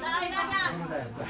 Dai ragazzi!